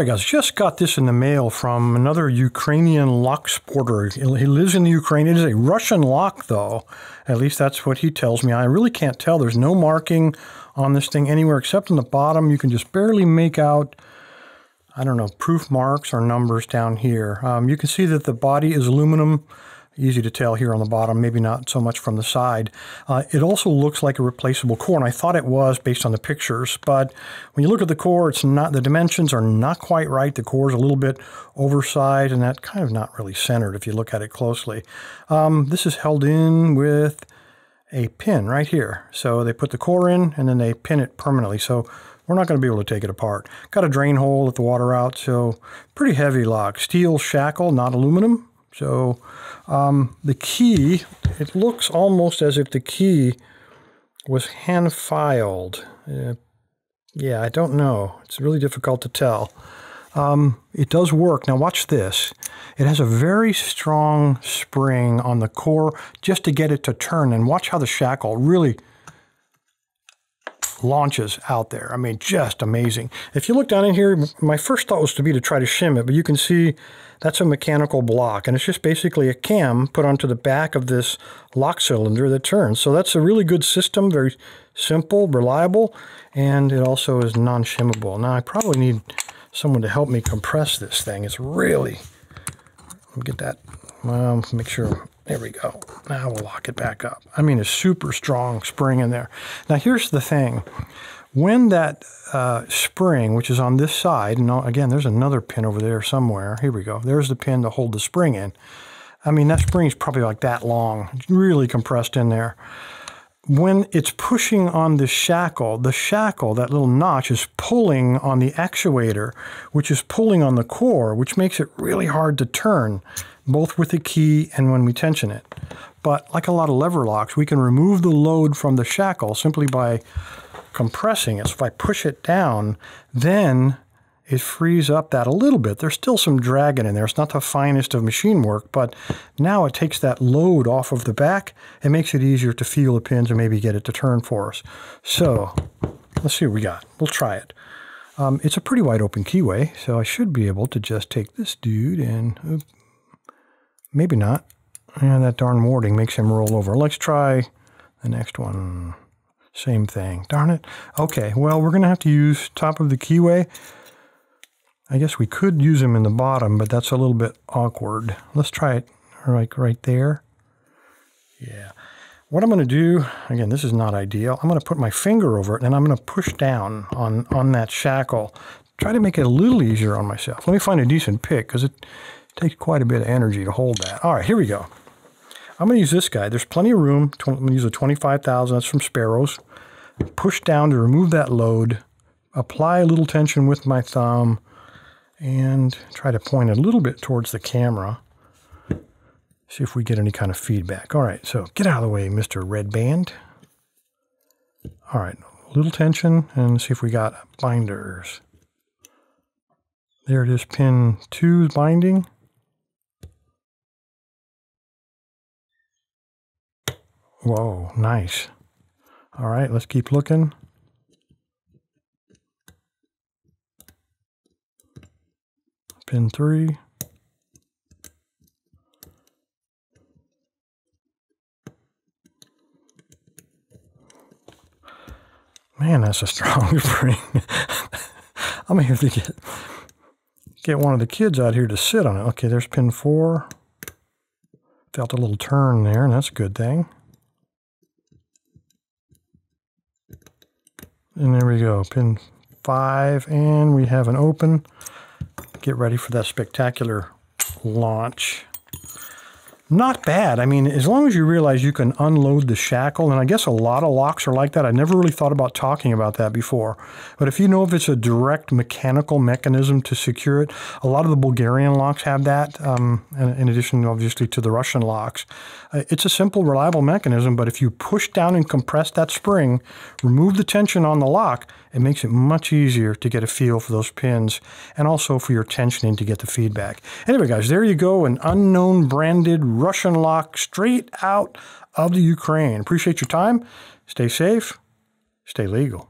right, guys, just got this in the mail from another Ukrainian lock sporter. He lives in the Ukraine. It is a Russian lock, though. At least that's what he tells me. I really can't tell. There's no marking on this thing anywhere except on the bottom. You can just barely make out, I don't know, proof marks or numbers down here. Um, you can see that the body is aluminum easy to tell here on the bottom, maybe not so much from the side. Uh, it also looks like a replaceable core, and I thought it was based on the pictures, but when you look at the core, it's not the dimensions are not quite right. The core is a little bit oversized, and that kind of not really centered if you look at it closely. Um, this is held in with a pin right here. So they put the core in, and then they pin it permanently. So we're not going to be able to take it apart. Got a drain hole, let the water out, so pretty heavy lock. Steel shackle, not aluminum. So um, the key, it looks almost as if the key was hand filed. Uh, yeah, I don't know. It's really difficult to tell. Um, it does work. Now watch this. It has a very strong spring on the core just to get it to turn. And watch how the shackle really launches out there. I mean, just amazing. If you look down in here, my first thought was to be to try to shim it, but you can see that's a mechanical block, and it's just basically a cam put onto the back of this lock cylinder that turns. So that's a really good system, very simple, reliable, and it also is non-shimmable. Now, I probably need someone to help me compress this thing. It's really, let me get that, well, make sure there we go. Now we'll lock it back up. I mean, a super strong spring in there. Now here's the thing. When that uh, spring, which is on this side, and again, there's another pin over there somewhere. Here we go. There's the pin to hold the spring in. I mean, that spring is probably like that long, really compressed in there. When it's pushing on the shackle, the shackle, that little notch, is pulling on the actuator, which is pulling on the core, which makes it really hard to turn both with the key and when we tension it. But like a lot of lever locks, we can remove the load from the shackle simply by compressing it. So if I push it down, then it frees up that a little bit. There's still some dragging in there. It's not the finest of machine work, but now it takes that load off of the back. It makes it easier to feel the pins and maybe get it to turn for us. So let's see what we got. We'll try it. Um, it's a pretty wide open keyway, so I should be able to just take this dude and Maybe not. And that darn warding makes him roll over. Let's try the next one. Same thing. Darn it. Okay, well, we're going to have to use top of the keyway. I guess we could use them in the bottom, but that's a little bit awkward. Let's try it like right there. Yeah. What I'm going to do, again, this is not ideal. I'm going to put my finger over it and I'm going to push down on, on that shackle. Try to make it a little easier on myself. Let me find a decent pick because it takes quite a bit of energy to hold that. All right, here we go. I'm going to use this guy. There's plenty of room. I'm going to use a 25,000. That's from Sparrows. Push down to remove that load. Apply a little tension with my thumb and try to point a little bit towards the camera. See if we get any kind of feedback. All right, so get out of the way, Mr. Red Band. All right, a little tension and see if we got binders. There it is, pin two binding. Whoa, nice. All right, let's keep looking. Pin three. Man, that's a strong spring. I'm have to get get one of the kids out here to sit on it. Okay, there's pin four. Felt a little turn there, and that's a good thing. And there we go, pin five, and we have an open. Get ready for that spectacular launch. Not bad. I mean, as long as you realize you can unload the shackle, and I guess a lot of locks are like that. I never really thought about talking about that before. But if you know if it's a direct mechanical mechanism to secure it, a lot of the Bulgarian locks have that, um, in addition, obviously, to the Russian locks. Uh, it's a simple, reliable mechanism, but if you push down and compress that spring, remove the tension on the lock, it makes it much easier to get a feel for those pins and also for your tensioning to get the feedback. Anyway, guys, there you go, an unknown branded Russian lock straight out of the Ukraine. Appreciate your time. Stay safe. Stay legal.